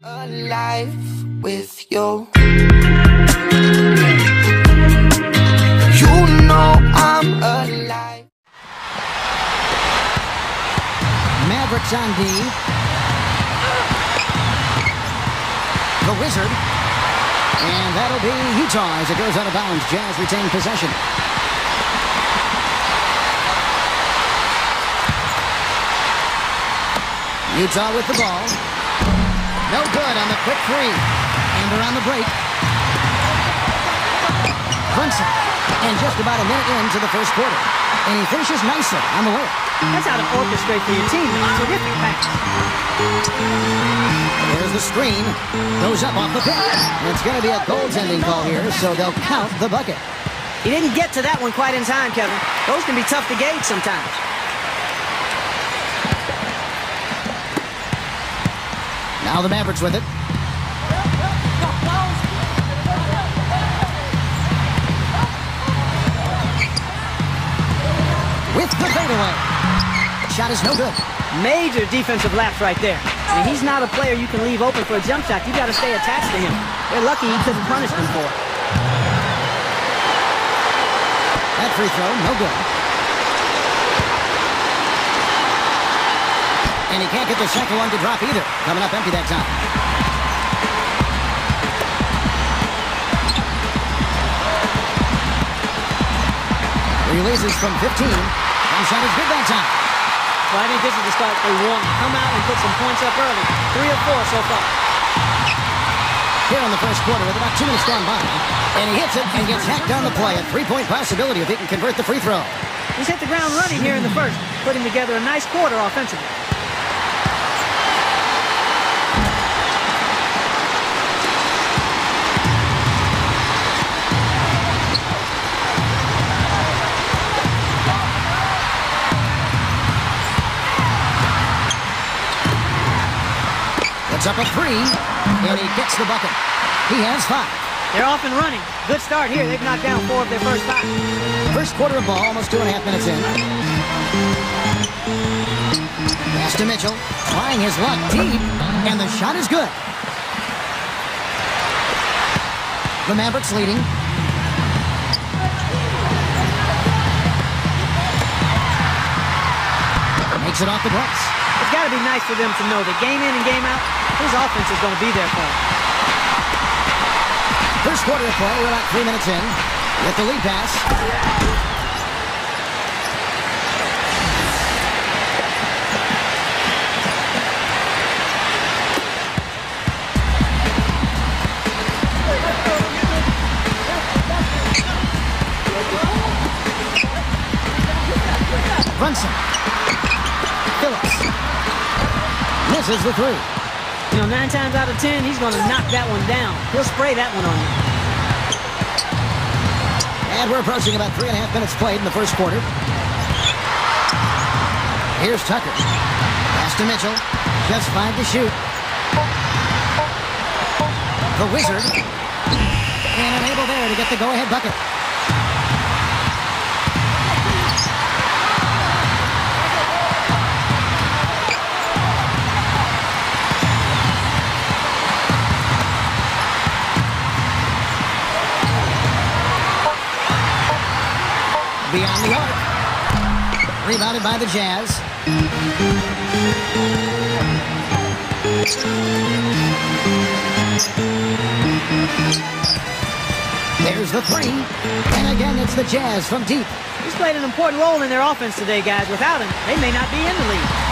Alive with you. You know I'm alive. Mavericks on D. The Wizard. And that'll be Utah as it goes out of bounds. Jazz retain possession. Utah with the ball. No good on the quick three. And around the break. Brunson. And just about a minute into the first quarter. And he finishes nicely on the layup. That's how to orchestrate for your team. Terrific pass. There's the screen. Goes up off the pick. It's going to be a goaltending call here, so they'll count the bucket. He didn't get to that one quite in time, Kevin. Those can be tough to gauge sometimes. Now the Mavericks with it. With the fadeaway. Shot is no good. Major defensive lapse right there. I mean, he's not a player you can leave open for a jump shot. You got to stay attached to him. They're lucky he couldn't punish them for it. That free throw, no good. And he can't get the second one to drop either. Coming up empty that time. Releases from 15. One shot is good that time. Well, I think this is the start they want. Come out and put some points up early. Three or four so far. Here in the first quarter with about two minutes gone by. And he hits it and gets hacked down the play. A three-point possibility if he can convert the free throw. He's hit the ground running here in the first, putting together a nice quarter offensively. Puts up a three, and he gets the bucket. He has five. They're off and running. Good start here. They've knocked down four of their first five. First quarter of ball, almost two and a half minutes in. Pass to Mitchell, trying his luck deep, and the shot is good. The Mavericks leading. Makes it off the glass. It's got to be nice for them to know that game in and game out, his offense is going to be there for them. First quarter of play, we're about three minutes in. With the lead pass. Brunson. Phillips. Misses the three. You know, nine times out of ten, he's going to knock that one down. He'll spray that one on you. And we're approaching about three and a half minutes played in the first quarter. Here's Tucker. Pass to Mitchell. Just five to shoot. The Wizard. And unable there to get the go-ahead bucket. Beyond the. Rebounded by the Jazz. There's the three. And again, it's the Jazz from deep. He's played an important role in their offense today, guys. Without him, they may not be in the league.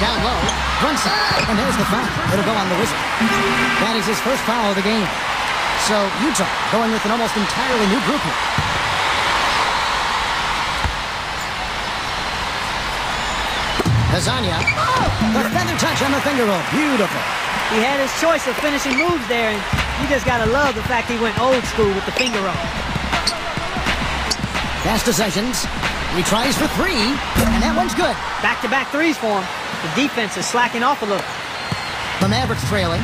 Down low. Brunson. And there's the foul. It'll go on the Wizard. That is his first foul of the game. So Utah going with an almost entirely new group here. Lasagna. The feather touch on the finger roll. Beautiful. He had his choice of finishing moves there, and you just got to love the fact he went old school with the finger roll. Pass to Sessions. He tries for three, and that one's good. Back-to-back threes for him. The defense is slacking off a little. The Mavericks trailing.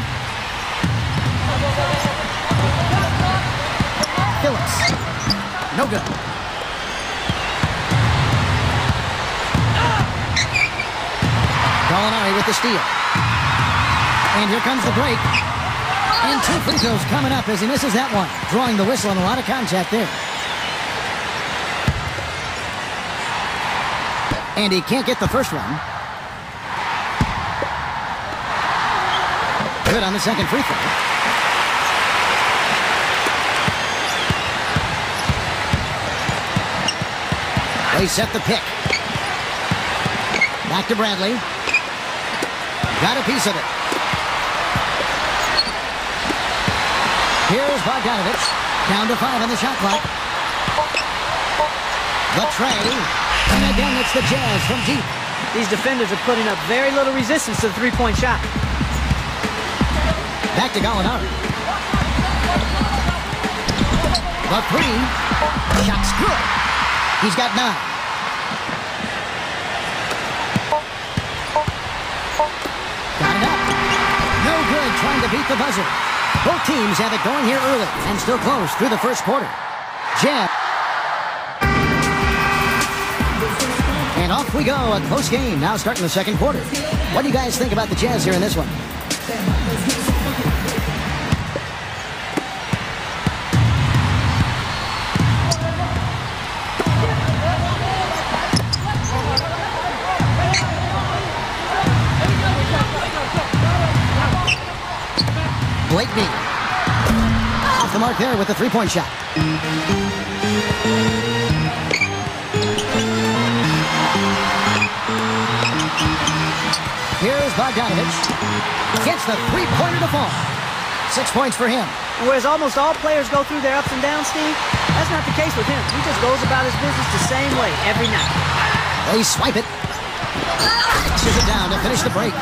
Phillips. No good. Gallinari with the steal. And here comes the break. And two free throws coming up as he misses that one. Drawing the whistle and a lot of contact there. And he can't get the first one. Good on the second free throw. They set the pick. Back to Bradley. Got a piece of it. Here's Bogdanovich. Down to five on the shot clock. The tray. And again, it's the Jazz from deep. These defenders are putting up very little resistance to the three-point shot. Back to Gallinari. The three. Shot's good. He's got nine. Got it up. No good trying to beat the buzzer. Both teams have it going here early and still close through the first quarter. Jazz. And off we go. A close game now starting the second quarter. What do you guys think about the Jazz here in this one? Blakeney. Off the mark there with the three-point shot. Here's Bogdanovich. Gets the three-pointer to fall. Six points for him. Whereas almost all players go through their ups and downs, Steve, that's not the case with him. He just goes about his business the same way every night. They swipe it. Dishes it down to finish the break.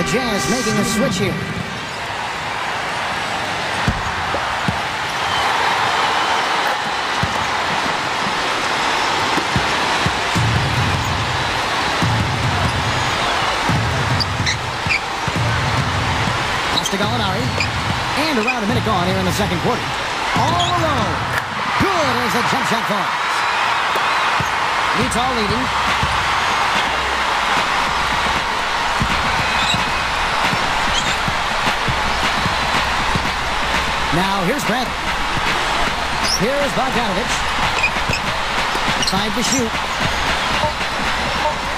The Jazz making a switch here. And around a minute gone here in the second quarter. All alone. Good as the jump shot falls. Utah leading. Now here's Bradley. Here's Bogdanovich. Time to shoot.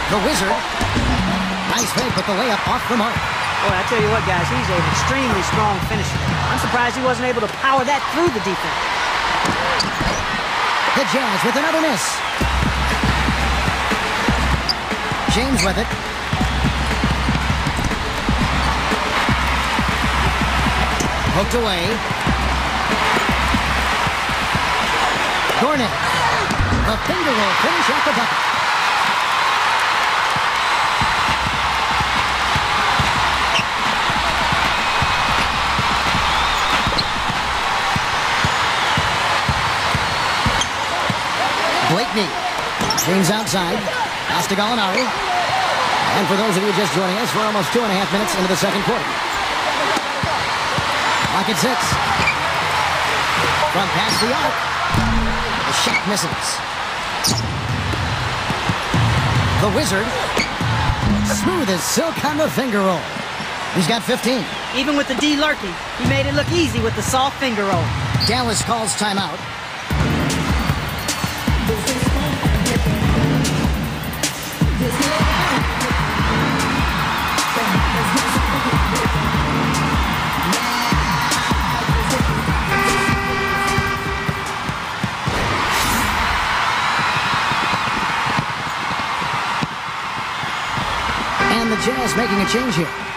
The Wizard. Nice fake, but the layup off the mark. Boy, I tell you what, guys, he's an extremely strong finisher. I'm surprised he wasn't able to power that through the defense. The Jazz with another miss. James with it. Hooked away. Gornett. The finger roll finish at the bucket. Blakeney. James outside. Pass to Gallinari. And for those of you just joining us, we're almost two and a half minutes into the second quarter. Clock at six. From past the arc. The shot misses. The Wizard. Smooth as silk on the finger roll. He's got 15. Even with the D lurking, he made it look easy with the soft finger roll. Dallas calls timeout. Jazz making a change here.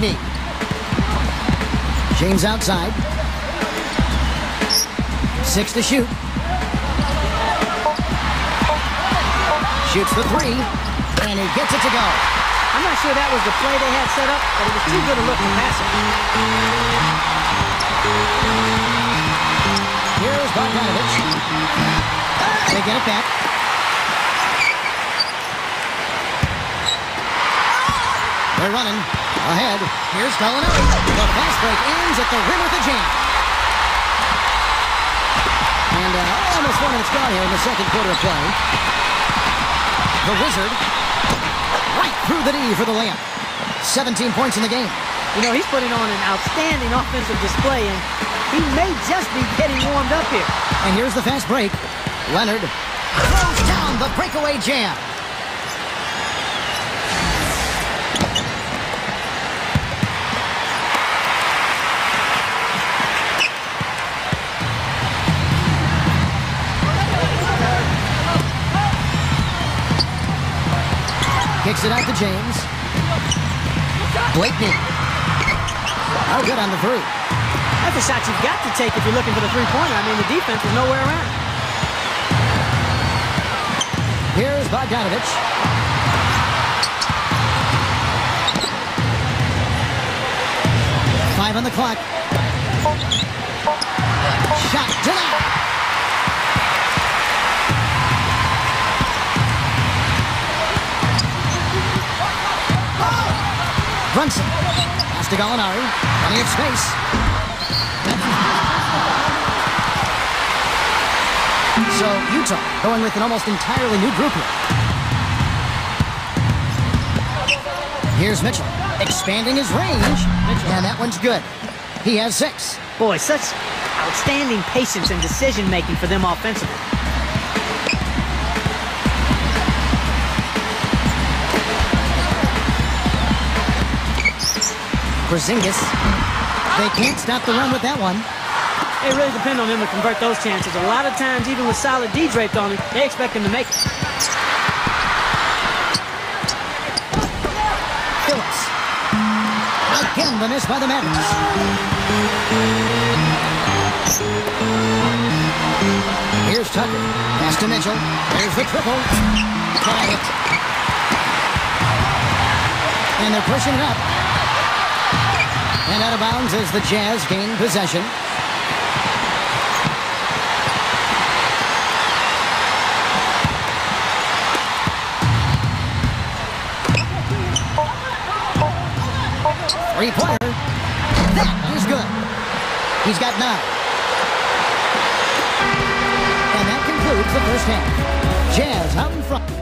Blakeney. James outside. Six to shoot. Shoots the three, and he gets it to go. I'm not sure that was the play they had set up, but it was too good a look to pass it. Here's Bogdanovich. They get it back. They're running. Ahead. Here's Gallinari. The fast break ends at the rim with a jam. And uh, almost one minute gone here in the second quarter of play. The Wizard right through the knee for the layup. 17 points in the game. You know, he's putting on an outstanding offensive display, and he may just be getting warmed up here. And here's the fast break. Leonard throws down the breakaway jam. Kicks it out to James. Blakeney. Oh, good on the three. That's a shot you've got to take if you're looking for the three-pointer. I mean, the defense is nowhere around. Here's Bogdanovich. Five on the clock. Shot denied. Brunson. Pass to Gallinari. Plenty of space. So Utah going with an almost entirely new group here. Here's Mitchell expanding his range, and that one's good. He has six. Boy, such outstanding patience and decision-making for them offensively. Porzingis. They can't stop the run with that one. It really depends on him to convert those chances. A lot of times, even with solid D draped on him, they expect him to make it. Phillips. Again, the miss by the Mavericks. Here's Tucker. Pass to Mitchell. There's the triple. And they're pushing it up. And out of bounds as the Jazz gain possession. Three-pointer. That is good. He's got nine. And that concludes the first half. Jazz out in front.